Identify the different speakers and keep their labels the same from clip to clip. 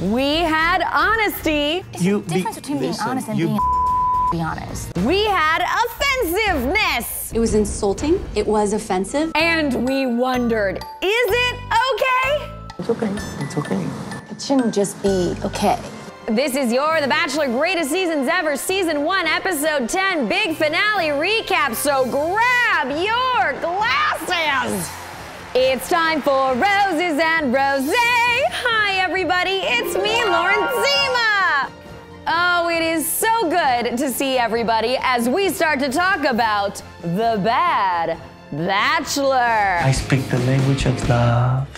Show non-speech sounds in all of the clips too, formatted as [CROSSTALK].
Speaker 1: We had honesty.
Speaker 2: You
Speaker 3: There's a difference between being honest and
Speaker 2: you-
Speaker 3: being [LAUGHS] be honest.
Speaker 1: We had offensiveness.
Speaker 4: It was insulting. It was offensive.
Speaker 1: And we wondered, is it okay?
Speaker 2: It's okay. It's okay.
Speaker 3: It shouldn't just be okay.
Speaker 1: This is your The Bachelor Greatest Seasons Ever, Season 1, Episode 10, Big Finale Recap. So grab your glasses. It's time for Roses and Rose. Hi, everybody. It's me, Lauren Zima. Oh, it is so good to see everybody as we start to talk about The Bad Bachelor.
Speaker 2: I speak the language of love.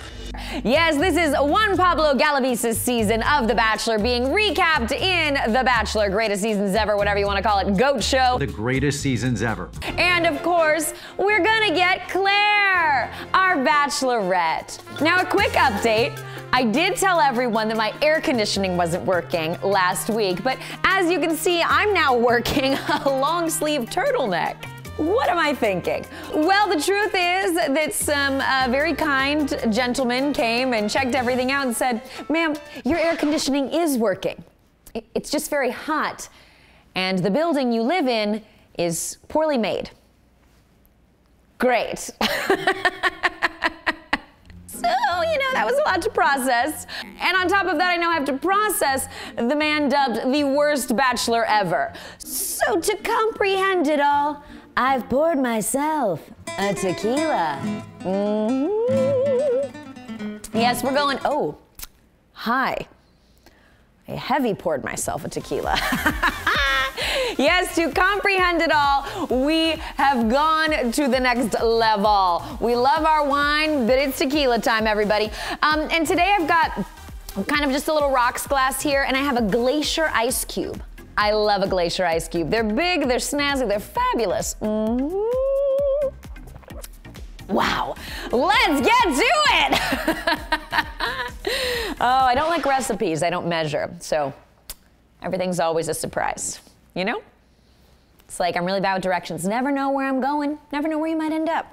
Speaker 1: Yes, this is Juan Pablo Galavis's season of The Bachelor being recapped in The Bachelor, greatest seasons ever, whatever you want to call it, GOAT show.
Speaker 5: The greatest seasons ever.
Speaker 1: And of course, we're gonna get Clare, our bachelorette. Now, a quick update. I did tell everyone that my air conditioning wasn't working last week, but as you can see, I'm now [LAUGHS] working a long sleeve turtleneck. What am I thinking? Well, the truth is that some uh, very kind gentleman came and checked everything out and said, ma'am, your air conditioning is working. It's just very hot, and the building you live in is poorly made. Great. [LAUGHS] So, you know, that was a lot to process. And on top of that, I now have to process the man dubbed the worst bachelor ever. So, to comprehend it all, I've poured myself a tequila. Mhm. Yes, we're going. Oh, hi. I heavy poured myself a tequila. [LAUGHS] yes, to comprehend it all, we have gone to the next level. We love our wine, but it's tequila time, everybody. Um, and today I've got kind of just a little rocks glass here, and I have a glacier ice cube. I love a glacier ice cube. They're big, they're snazzy, they're fabulous. Mhm. Wow, let's get to it! [LAUGHS] oh, I don't like recipes, I don't measure. So everything's always a surprise, you know? It's like I'm really bad with directions. Never know where I'm going, never know where you might end up.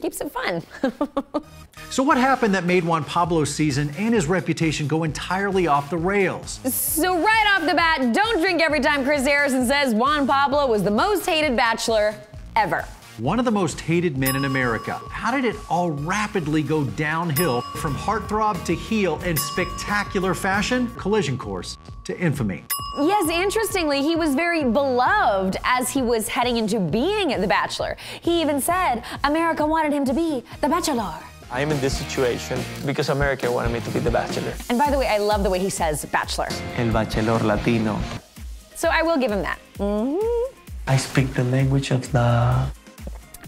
Speaker 1: Keeps it fun. [LAUGHS]
Speaker 5: So, what happened that made Juan Pablo's season and his reputation go entirely off the rails?
Speaker 1: so, right off the bat, don't drink every time Chris Harrison says Juan Pablo was the most hated bachelor ever.
Speaker 5: One of the most hated men in America. How did it all rapidly go downhill from heartthrob to heel in spectacular fashion? Collision course to infamy.
Speaker 1: Yes, interestingly, he was very beloved as he was heading into being the bachelor. He even said America wanted him to be the bachelor.
Speaker 6: I am in this situation because America wanted me to be the bachelor.
Speaker 1: And by the way, I love the way he says bachelor.
Speaker 2: El bachelor latino.
Speaker 1: So I will give him that. Mhm.
Speaker 2: I speak the language of love.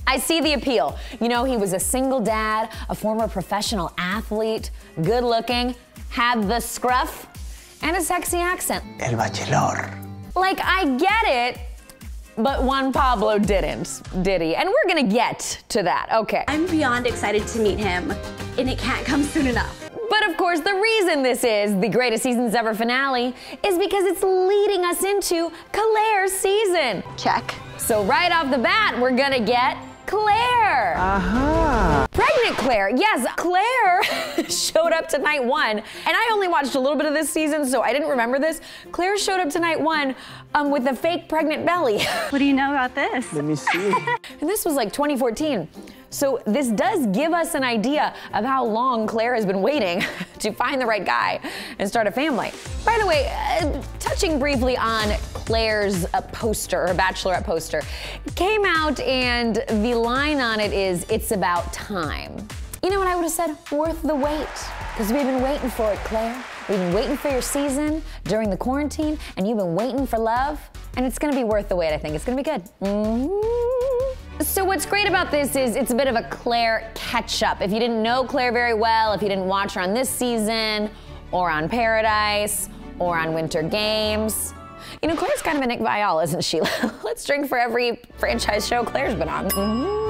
Speaker 1: I see the appeal. You know, he was a single dad, a former professional athlete, good looking, had the scruff, and a sexy accent.
Speaker 2: El bachelor.
Speaker 1: Like, I get it, but Juan Pablo didn't, did he? And we're gonna get to that, okay.
Speaker 4: I'm beyond excited to meet him, and it can't come soon enough.
Speaker 1: But of course, the reason this is the greatest seasons ever finale is because it's leading us into Clare's season.
Speaker 4: Check.
Speaker 1: So, right off the bat, we're gonna get Clare.
Speaker 2: Aha. Uh-huh.
Speaker 1: Pregnant Clare. Yes, Clare [LAUGHS] showed up to night one. And I only watched a little bit of this season, so I didn't remember this. Clare showed up to night one um, with a fake pregnant belly. [LAUGHS]
Speaker 4: What do you know about this?
Speaker 2: Let me see.
Speaker 1: and [LAUGHS] this was like 2014. So this does give us an idea of how long Clare has been waiting [LAUGHS] to find the right guy and start a family. By the way, uh, touching briefly on Clare's uh, poster, her bachelorette poster, came out and the line on it is, it's about time. You know what I would have said? Worth the wait. Because we've been waiting for it, Clare. We've been waiting for your season during the quarantine, and you've been waiting for love. And it's gonna be worth the wait, I think. It's gonna be good. Mhm. So what's great about this is it's a bit of a Clare catch-up. If you didn't know Clare very well, if you didn't watch her on this season, or on Paradise, or on Winter Games, you know, Clare's kind of a Nick Viall, isn't she? [LAUGHS] Let's drink for every franchise show Clare's been on. Mhm.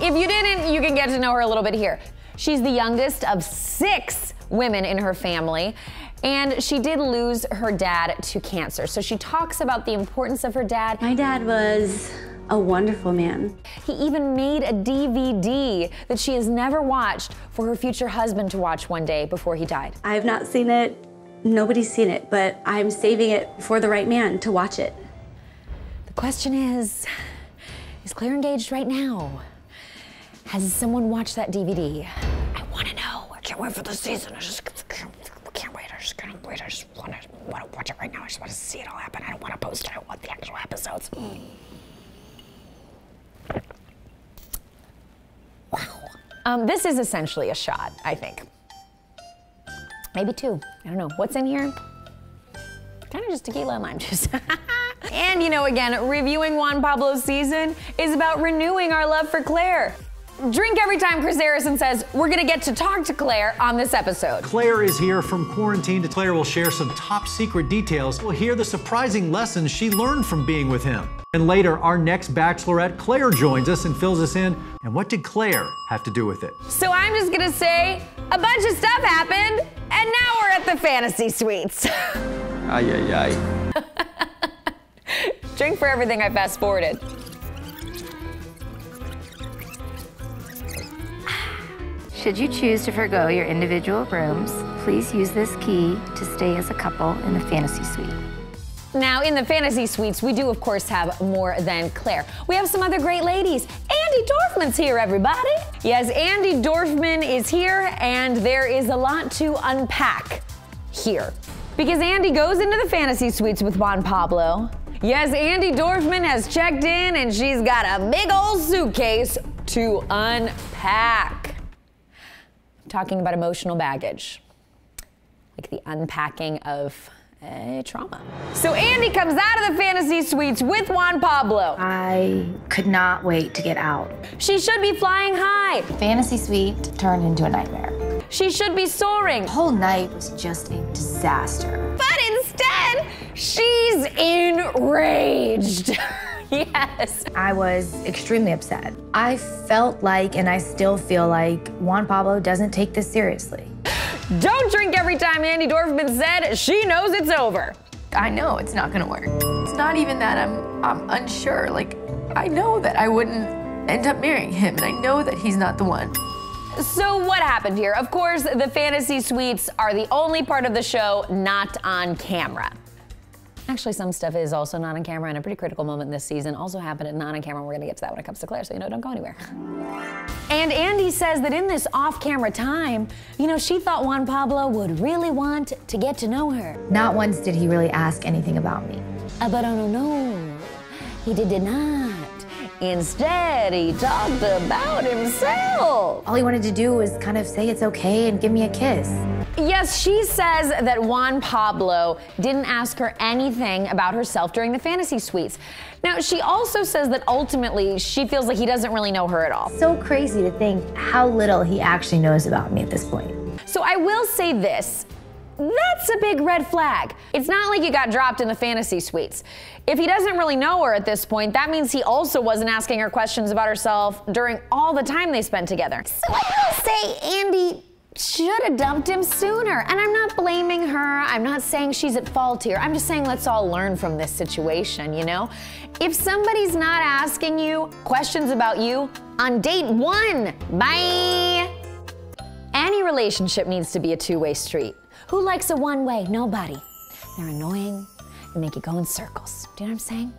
Speaker 1: If you didn't, you can get to know her a little bit here. She's the youngest of six women in her family, and she did lose her dad to cancer. So she talks about the importance of her dad.
Speaker 4: My dad was a wonderful man.
Speaker 1: He even made a DVD that she has never watched for her future husband to watch one day before he died.
Speaker 4: I have not seen it, nobody's seen it, but I'm saving it for the right man to watch it.
Speaker 1: The question is Is Clare engaged right now? Has someone watched that DVD? I want to know. I can't wait for the season. I just can't, can't wait. I just can't wait. I just want to, want to watch it right now. I just want to see it all happen. I don't want to post it. I want the actual episodes. Wow. Um, this is essentially a shot, I think. Maybe two. I don't know. What's in here? Kind of just tequila and lime juice. [LAUGHS] and you know, again, reviewing Juan Pablo's season is about renewing our love for Clare. Drink every time Chris Harrison says we're gonna get to talk to Clare on this episode.
Speaker 5: Clare is here from quarantine. Clare will share some top secret details. We'll hear the surprising lessons she learned from being with him. And later, our next bachelorette, Clare, joins us and fills us in. And what did Clare have to do with it?
Speaker 1: So I'm just gonna say a bunch of stuff happened, and now we're at the fantasy suites. [LAUGHS]
Speaker 2: Ay, ay, ay.
Speaker 1: Drink for everything I fast forwarded.
Speaker 3: Should you choose to forego your individual rooms, please use this key to stay as a couple in the fantasy suite.
Speaker 1: Now, in the fantasy suites, we do, of course, have more than Clare. We have some other great ladies. Andi Dorfman's here, everybody. Yes, Andi Dorfman is here, and there is a lot to unpack here. Because Andi goes into the fantasy suites with Juan Pablo. Yes, Andi Dorfman has checked in, and she's got a big old suitcase to unpack. Talking about emotional baggage, like the unpacking of uh, trauma. So Andi comes out of the fantasy suites with Juan Pablo.
Speaker 3: I could not wait to get out.
Speaker 1: She should be flying high.
Speaker 3: Fantasy suite turned into a nightmare.
Speaker 1: She should be soaring.
Speaker 3: The whole night was just a disaster.
Speaker 1: But instead, she's enraged. [LAUGHS] [LAUGHS] yes.
Speaker 3: I was extremely upset. I felt like, and I still feel like, Juan Pablo doesn't take this seriously.
Speaker 1: Don't drink every time Andi Dorfman said she knows it's over.
Speaker 7: I know it's not gonna work. It's not even that I'm I'm unsure. Like I know that I wouldn't end up marrying him and I know that he's not the one.
Speaker 1: So, what happened here? Of course, the fantasy suites are the only part of the show not on camera. Actually, some stuff is also not on camera, and a pretty critical moment this season also happened at not on camera. We're gonna get to that when it comes to Clare, so you know, don't go anywhere. And Andi says that in this off camera time, you know, she thought Juan Pablo would really want to get to know her.
Speaker 3: Not once did he really ask anything about me.
Speaker 1: Uh, but oh no, no, he did, did not. Instead, he talked about himself.
Speaker 3: All he wanted to do was kind of say it's okay and give me a kiss.
Speaker 1: Yes, she says that Juan Pablo didn't ask her anything about herself during the fantasy suites. Now, she also says that ultimately she feels like he doesn't really know her at all.
Speaker 3: So crazy to think how little he actually knows about me at this point.
Speaker 1: So I will say this. That's a big red flag. It's not like you got dropped in the fantasy suites. If he doesn't really know her at this point, that means he also wasn't asking her questions about herself during all the time they spent together. So I will say Andi should have dumped him sooner. And I'm not blaming her. I'm not saying she's at fault here. I'm just saying let's all learn from this situation, you know? If somebody's not asking you questions about you on date one, bye. Any relationship needs to be a two way street. Who likes a one way? Nobody. They're annoying and make you go in circles. Do you know what I'm saying?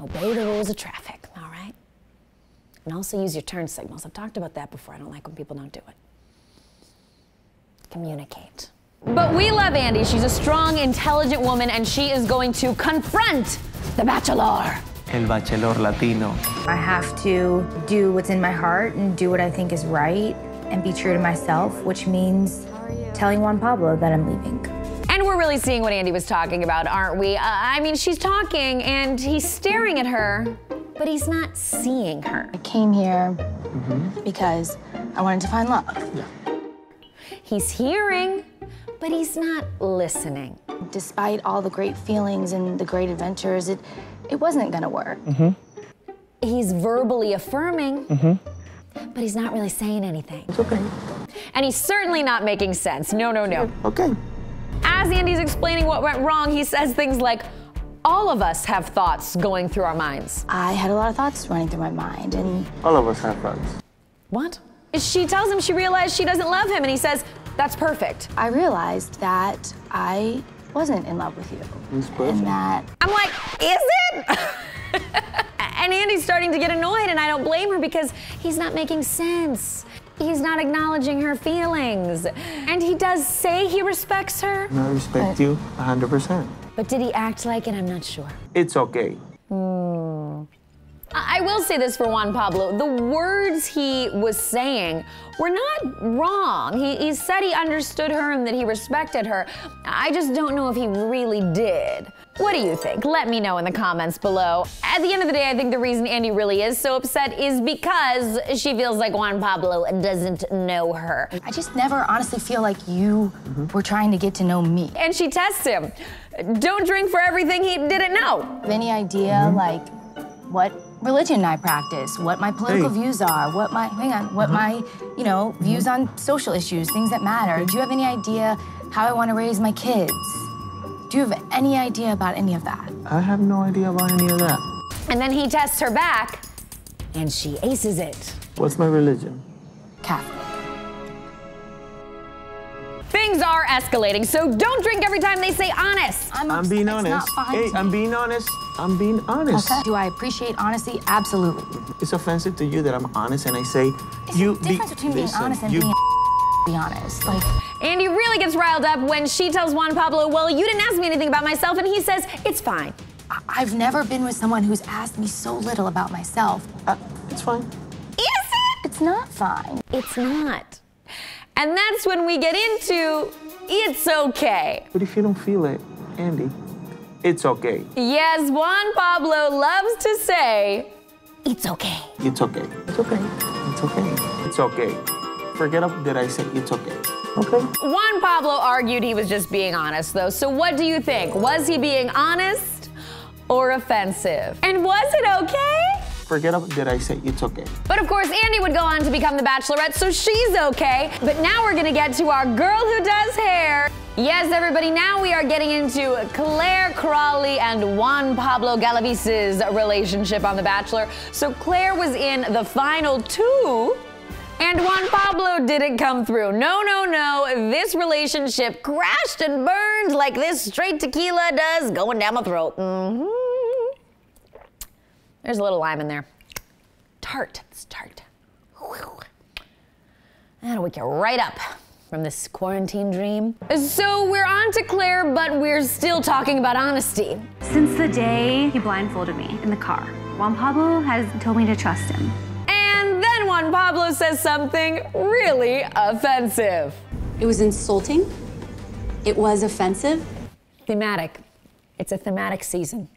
Speaker 1: Obey the rules of traffic? And also use your turn signals. I've talked about that before. I don't like when people don't do it. Communicate. But we love Andi. She's a strong, intelligent woman, and she is going to confront the Bachelor.
Speaker 2: El bachelor latino.
Speaker 3: I have to do what's in my heart and do what I think is right and be true to myself, which means telling Juan Pablo that I'm leaving.
Speaker 1: And we're really seeing what Andi was talking about, aren't we? Uh, I mean, she's talking and he's staring at her, but he's not seeing her.
Speaker 3: I came here because I wanted to find love. Yeah.
Speaker 1: He's hearing, but he's not listening.
Speaker 3: Despite all the great feelings and the great adventures, it, it wasn't gonna work. Mm -hmm.
Speaker 1: He's verbally affirming, mm -hmm. but he's not really saying anything.
Speaker 2: It's okay.
Speaker 1: And he's certainly not making sense. No, no, no.
Speaker 2: Okay.
Speaker 1: As Andi's explaining what went wrong, he says things like, all of us have thoughts going through our minds.
Speaker 3: I had a lot of thoughts running through my mind, and
Speaker 2: All of us have thoughts.
Speaker 1: What? She tells him she realized she doesn't love him, and he says, That's perfect.
Speaker 3: I realized that I wasn't in love with you.
Speaker 2: It's perfect.
Speaker 3: And that
Speaker 1: I'm like, Is it? [LAUGHS] and Andi's starting to get annoyed, and I don't blame her because he's not making sense. He's not acknowledging her feelings. And he does say he respects her,
Speaker 2: I respect you 100%.
Speaker 1: but did he act like it? I'm not sure.
Speaker 2: It's okay. Hmm.
Speaker 1: I will say this for Juan Pablo. The words he was saying were not wrong. He, he said he understood her and that he respected her. I just don't know if he really did. What do you think? Let me know in the comments below. At the end of the day, I think the reason Andi really is so upset is because she feels like Juan Pablo doesn't know her.
Speaker 3: I just never honestly feel like you were trying to get to know me.
Speaker 1: And she tests him. Don't drink for everything he didn't know.
Speaker 3: Have any idea, mm-hmm. like, what religion I practice, what my political
Speaker 2: Hey.
Speaker 3: views are, what my, hang on, what mm-hmm. my, you know, views mm-hmm. on social issues, things that matter? Do you have any idea how I want to raise my kids? Do you have any idea about any of that?
Speaker 2: I have no idea about any of that.
Speaker 1: And then he tests her back, and she aces it.
Speaker 2: What's my religion?
Speaker 3: Catholic.
Speaker 1: Things are escalating, so don't drink every time they say honest.
Speaker 3: I'm,
Speaker 2: I'm being
Speaker 3: it's
Speaker 2: honest.
Speaker 3: Not fine
Speaker 2: Hey,
Speaker 3: to
Speaker 2: I'm
Speaker 3: me.
Speaker 2: being honest. I'm being honest.
Speaker 3: Okay. Do I appreciate honesty? Absolutely.
Speaker 2: It's offensive to you that I'm honest and I say
Speaker 3: There's
Speaker 2: you.
Speaker 3: a difference
Speaker 2: be-
Speaker 3: between being honest and
Speaker 2: you
Speaker 3: being be honest. Like,
Speaker 1: Andi really gets riled up when she tells Juan Pablo, Well, you didn't ask me anything about myself, and he says, It's fine.
Speaker 3: I- I've never been with someone who's asked me so little about myself.
Speaker 2: Uh, it's fine.
Speaker 1: Is it?
Speaker 3: It's not fine.
Speaker 1: It's not. And that's when we get into It's okay.
Speaker 2: But if you don't feel it, Andi, it's okay.
Speaker 1: Yes, Juan Pablo loves to say, It's okay.
Speaker 2: It's okay. It's okay. It's okay. It's okay. Forget up that I said it's okay. Okay.
Speaker 1: Juan Pablo argued he was just being honest, though. So, what do you think? Was he being honest or offensive? And was it okay?
Speaker 2: Forget up that I say it's okay.
Speaker 1: But of course, Andi would go on to become the Bachelorette, so she's okay. But now we're gonna get to our girl who does hair. Yes, everybody, now we are getting into Clare Crawley and Juan Pablo Galavis's relationship on The Bachelor. So Clare was in the final two. And Juan Pablo didn't come through. No, no, no. This relationship crashed and burned like this straight tequila does going down my throat. hmm There's a little lime in there. Tart. It's tart. Whew. That'll wake you right up from this quarantine dream. So we're on to Clare, but we're still talking about honesty.
Speaker 8: Since the day he blindfolded me in the car, Juan Pablo has told me to trust him.
Speaker 1: Juan Pablo says something really offensive.
Speaker 4: It was insulting. It was offensive.
Speaker 1: Thematic. It's a thematic season.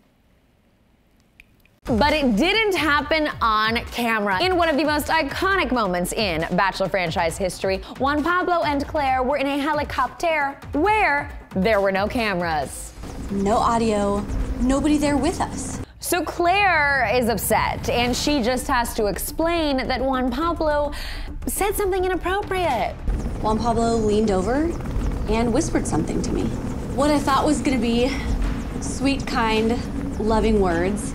Speaker 1: But it didn't happen on camera. In one of the most iconic moments in Bachelor franchise history, Juan Pablo and Clare were in a helicopter where there were no cameras.
Speaker 4: No audio. Nobody there with us.
Speaker 1: So Clare is upset, and she just has to explain that Juan Pablo said something inappropriate.
Speaker 4: Juan Pablo leaned over and whispered something to me. What I thought was gonna be sweet, kind, loving words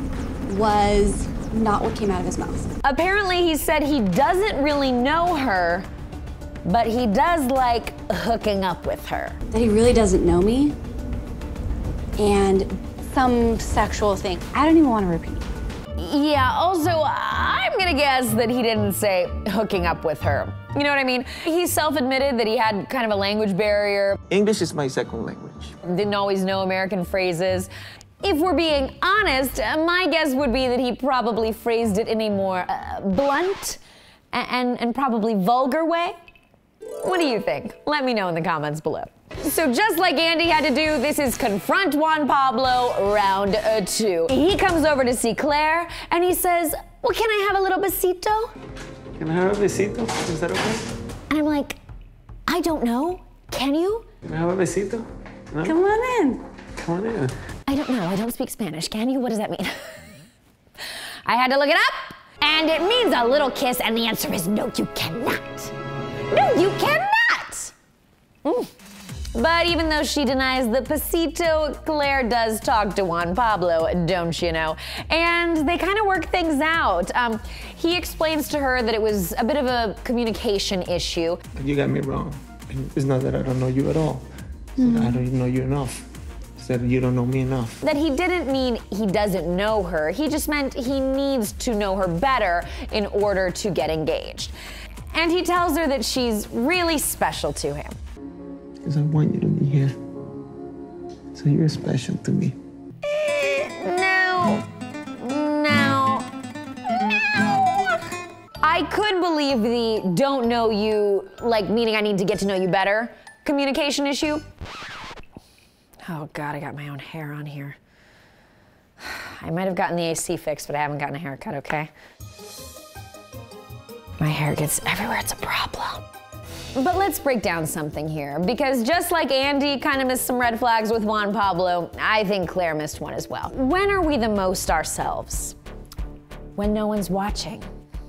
Speaker 4: was not what came out of his mouth.
Speaker 1: Apparently, he said he doesn't really know her, but he does like hooking up with her.
Speaker 4: That he really doesn't know me and some sexual thing. I don't even want to repeat.
Speaker 1: Yeah, also, I'm gonna guess that he didn't say hooking up with her. You know what I mean? He self admitted that he had kind of a language barrier,
Speaker 2: English is my second language.
Speaker 1: didn't always know American phrases. If we're being honest, uh, my guess would be that he probably phrased it in a more uh, blunt a- and, and probably vulgar way. What do you think? Let me know in the comments below. So just like Andi had to do, this is Confront Juan Pablo round uh, two. He comes over to see Clare and he says, well, can I have a little besito?
Speaker 2: Can I have a besito? Is that okay?
Speaker 1: And I'm like, I don't know. Can you?
Speaker 2: Can I have a besito? No?
Speaker 4: Come on in.
Speaker 2: Come on in.
Speaker 1: I don't know. I don't speak Spanish. Can you? What does that mean? [LAUGHS] I had to look it up, and it means a little kiss, and the answer is no, you cannot. No, you cannot. Mm. But even though she denies the besito, Clare does talk to Juan Pablo, don't you know? And they kind of work things out. Um, he explains to her that it was a bit of a communication issue.
Speaker 2: You got me wrong. It's not that I don't know you at all. I don't even know you enough. That you don't know me enough.
Speaker 1: That he didn't mean he doesn't know her, he just meant he needs to know her better in order to get engaged. And he tells her that she's really special to him.
Speaker 2: Because I want you to be here. So you're special to me.
Speaker 1: No. No. No. I could believe the don't know you, like meaning I need to get to know you better communication issue. Oh, God, I got my own hair on here. [SIGHS] I might have gotten the AC fixed, but I haven't gotten a haircut, okay? My hair gets everywhere, it's a problem. But let's break down something here, because just like Andi kind of missed some red flags with Juan Pablo, I think Clare missed one as well. When are we the most ourselves? When no one's watching.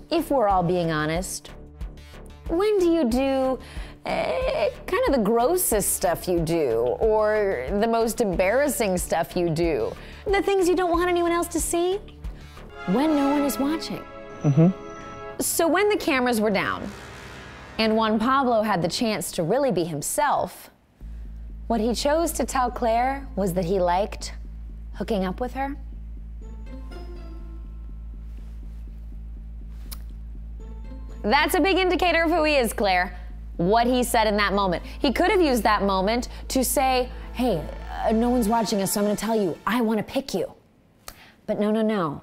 Speaker 1: If we're all being honest, when do you do eh, kind of the grossest stuff you do, or the most embarrassing stuff you do? The things you don't want anyone else to see? When no one is watching. So when the cameras were down, and Juan Pablo had the chance to really be himself, what he chose to tell Clare was that he liked hooking up with her. That's a big indicator of who he is, Clare. What he said in that moment. He could have used that moment to say, hey, uh, no one's watching us, so I'm gonna tell you, I wanna pick you. But no, no, no.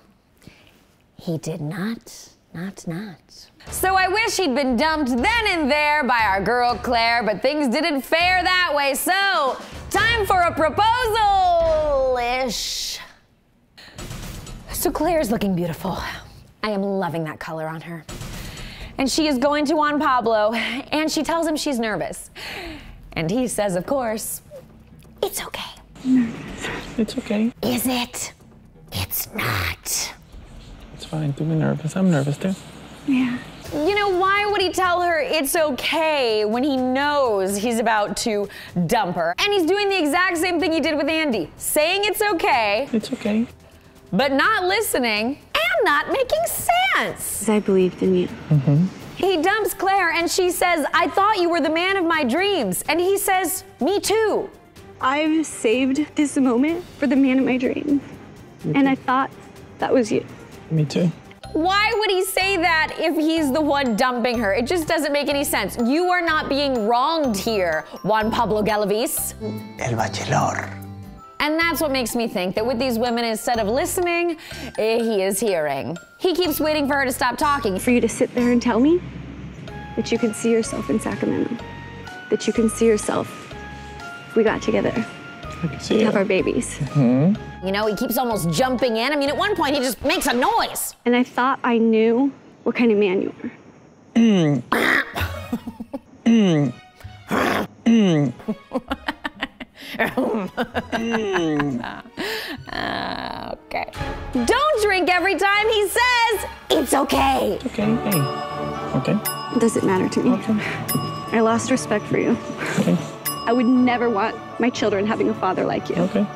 Speaker 1: He did not, not, not. So I wish he'd been dumped then and there by our girl Clare, but things didn't fare that way. So, time for a proposal ish. So Clare's looking beautiful. I am loving that color on her. And she is going to Juan Pablo, and she tells him she's nervous. And he says, of course, it's okay.
Speaker 6: It's okay.
Speaker 1: Is it? It's not.
Speaker 6: It's fine to be nervous. I'm nervous too. Yeah.
Speaker 1: You know, why would he tell her it's okay when he knows he's about to dump her? And he's doing the exact same thing he did with Andi, saying it's okay,
Speaker 6: It's okay.
Speaker 1: but not listening and not making sense.
Speaker 8: Because I believed in you. Mm-hmm.
Speaker 1: He dumps Clare and she says, I thought you were the man of my dreams. And he says, Me too.
Speaker 8: I've saved this moment for the man of my dreams. And I thought that was you.
Speaker 6: Me too.
Speaker 1: Why would he say that if he's the one dumping her? It just doesn't make any sense. You are not being wronged here, Juan Pablo Galavis.
Speaker 2: El bachelor.
Speaker 1: And that's what makes me think that with these women, instead of listening, eh, he is hearing. He keeps waiting for her to stop talking.
Speaker 8: For you to sit there and tell me that you can see yourself in Sacramento, that you can see yourself we got together,
Speaker 6: I can see
Speaker 8: have our babies.
Speaker 1: You know, he keeps almost jumping in. I mean, at one point, he just makes a noise.
Speaker 8: And I thought I knew what kind of man you were. [LAUGHS]
Speaker 1: Okay. Don't drink every time he says it's okay.
Speaker 6: Okay. Hey. Okay.
Speaker 8: Doesn't matter to me. I lost respect for you.
Speaker 6: Okay.
Speaker 8: I would never want my children having a father like you.
Speaker 6: Okay.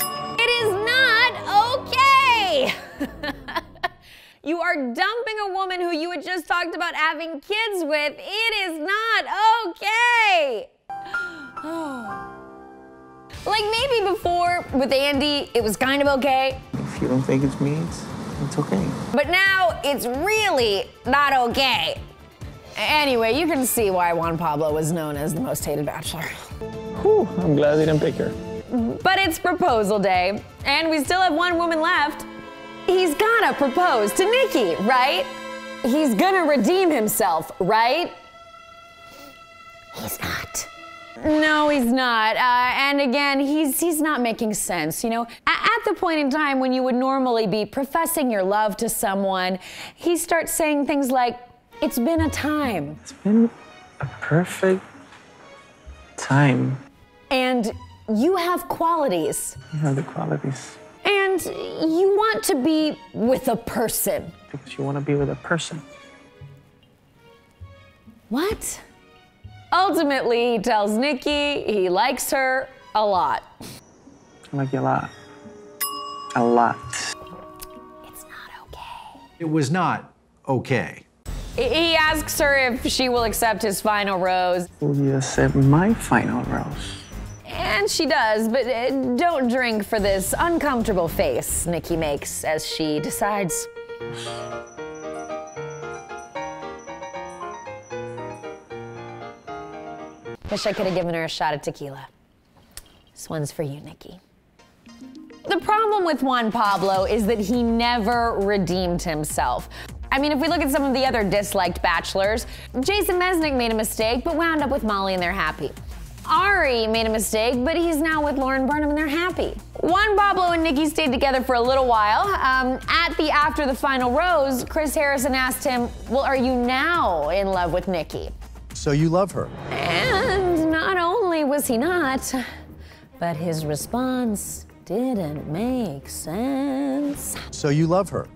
Speaker 1: Dumping a woman who you had just talked about having kids with. It is not okay. [GASPS] Like maybe before with Andi, it was kind of okay,
Speaker 2: If you don't think it's me, it's, it's okay.
Speaker 1: but now it's really not okay. Anyway, you can see why Juan Pablo was known as the most hated bachelor.
Speaker 6: Whew, I'm glad I didn't pick her.
Speaker 1: But it's proposal day, and we still have one woman left. He's gotta propose to Nikki, right? He's gonna redeem himself, right? He's not. No, he's not. Uh, and again, he's he's not making sense. You know, A- at the point in time when you would normally be professing your love to someone, he starts saying things like, "It's been a time,"
Speaker 6: It's been a perfect time.
Speaker 1: and "You have qualities."
Speaker 6: You have the qualities
Speaker 1: And you want to be with a person.
Speaker 6: because you want to be with a person.
Speaker 1: What? Ultimately, he tells Nikki he likes her a lot.
Speaker 2: I like you a lot. A lot.
Speaker 1: It's not okay.
Speaker 5: It was not okay.
Speaker 1: He asks her if she will accept his final rose,
Speaker 2: Will you accept my final rose?
Speaker 1: And she does, but uh, don't drink for this uncomfortable face Nikki makes as she decides. Wish I could have given her a shot of tequila. This one's for you, Nikki. The problem with Juan Pablo is that he never redeemed himself. I mean, if we look at some of the other disliked bachelors, Jason Mesnick made a mistake but wound up with Molly and they're happy. Arie made a mistake, but he's now with Lauren Burnham and they're happy. Juan Pablo and Nikki stayed together for a little while. Um, at the after the final rose, Chris Harrison asked him, Well, are you now in love with Nikki?
Speaker 5: So you love her.
Speaker 1: And not only was he not, but his response didn't make sense.
Speaker 5: So you love her.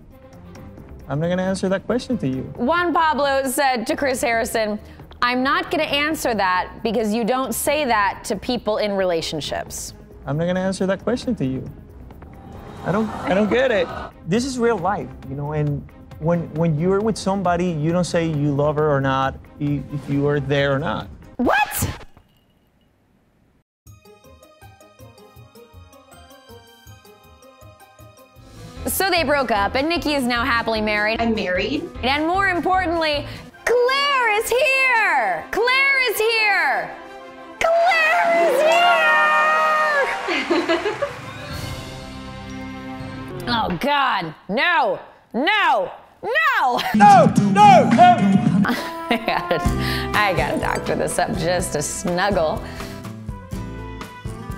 Speaker 2: I'm not gonna answer that question to you.
Speaker 1: Juan Pablo said to Chris Harrison, I'm not going to answer that because you don't say that to people in relationships.
Speaker 2: I'm not gonna answer that question to you. I don't I don't get it. This is real life, you know, and when when you're with somebody, you don't say you love her or not, if you are there or not.
Speaker 1: What? So they broke up, and Nikki is now happily married.
Speaker 9: I'm married.
Speaker 1: And more importantly, Clare is here! Clare is here! Clare is here! [LAUGHS] oh, God. No! No! No!
Speaker 2: No! No! No! [LAUGHS]
Speaker 1: I gotta, I gotta doctor this up just a snuggle.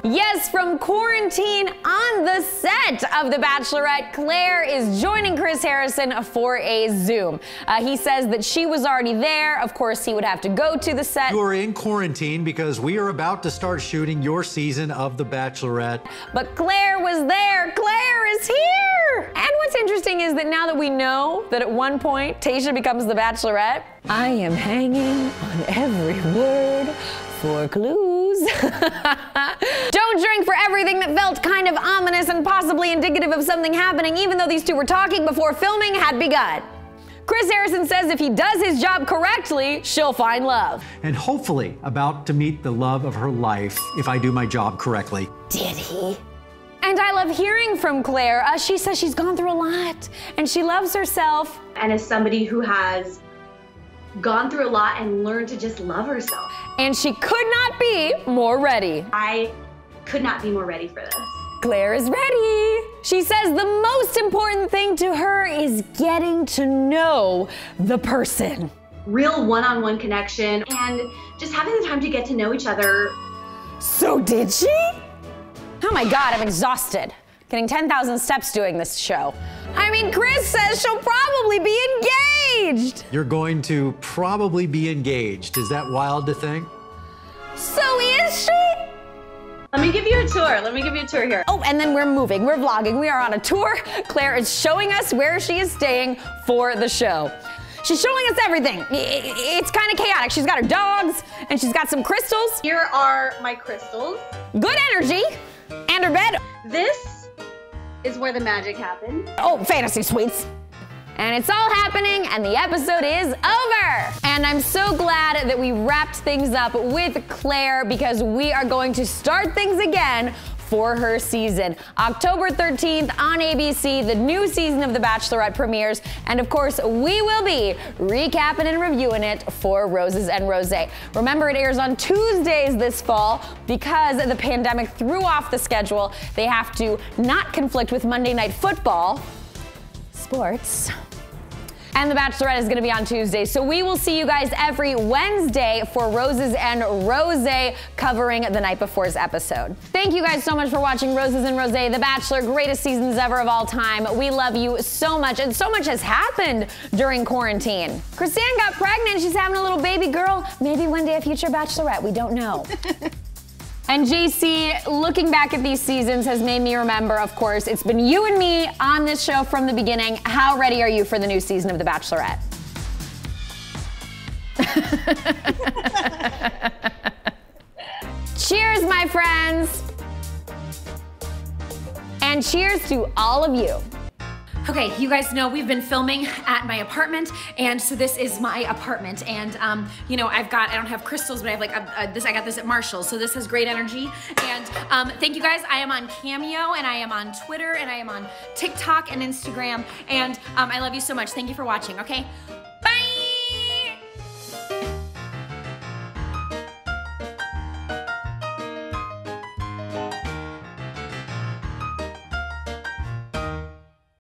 Speaker 1: Yes, from quarantine on the set of The Bachelorette, Clare is joining Chris Harrison for a Zoom. Uh, he says that she was already there. Of course, he would have to go to the set.
Speaker 5: You are in quarantine because we are about to start shooting your season of The Bachelorette.
Speaker 1: But Clare was there. Clare is here. And what's interesting is that now that we know that at one point Tayshia becomes the Bachelorette, I am hanging on every word for clues. [LAUGHS] Don't drink for everything that felt kind of ominous and possibly indicative of something happening, even though these two were talking before filming had begun. Chris Harrison says if he does his job correctly, she'll find love.
Speaker 5: And hopefully about to meet the love of her life if I do my job correctly.
Speaker 1: Did he? And I love hearing from Clare. Uh, she says she's gone through a lot and she loves herself.
Speaker 9: And as somebody who has gone through a lot and learned to just love herself,
Speaker 1: And she could not be more ready.
Speaker 9: I could not be more ready for this.
Speaker 1: Clare is ready. She says the most important thing to her is getting to know the person.
Speaker 9: Real one on one connection and just having the time to get to know each other.
Speaker 1: So did she? Oh my God, I'm exhausted. Getting 10,000 steps doing this show. I mean, Chris says she'll probably be engaged.
Speaker 5: You're going to probably be engaged. Is that wild to think?
Speaker 1: So is she?
Speaker 9: Let me give you a tour. Let me give you a tour here.
Speaker 1: Oh, and then we're moving, we're vlogging, we are on a tour. Clare is showing us where she is staying for the show. She's showing us everything. It's kind of chaotic. She's got her dogs and she's got some crystals,
Speaker 9: Here are my crystals.
Speaker 1: good energy, and her bed.
Speaker 9: This is where the magic happens.
Speaker 1: Oh, fantasy suites. And it's all happening, and the episode is over. And I'm so glad that we wrapped things up with Clare because we are going to start things again for her season. October 13th on ABC, the new season of The Bachelorette premieres. And of course, we will be recapping and reviewing it for Roses and Rose. Remember, it airs on Tuesdays this fall because the pandemic threw off the schedule. They have to not conflict with Monday Night Football sports. And The Bachelorette is going to be on Tuesday. So we will see you guys every Wednesday for Roses and Rose covering the night before's episode. Thank you guys so much for watching Roses and Rose, The Bachelor, greatest seasons ever of all time. We love you so much. And so much has happened during quarantine. Chrisanne got pregnant. She's having a little baby girl. Maybe one day a future Bachelorette. We don't know. [LAUGHS] And JC, looking back at these seasons has made me remember, of course, it's been you and me on this show from the beginning. How ready are you for the new season of The Bachelorette? [LAUGHS]
Speaker 10: cheers, my friends. And cheers to all of you.
Speaker 1: Okay, you guys know we've been filming at my apartment, and so this is my apartment. And um, you know, I've got I don't have crystals, but I have like a, a, this. I got this at Marshalls, so this has great energy. And um, thank you guys. I am on Cameo, and I am on Twitter, and I am on TikTok and Instagram. And um, I love you so much. Thank you for watching. Okay, bye.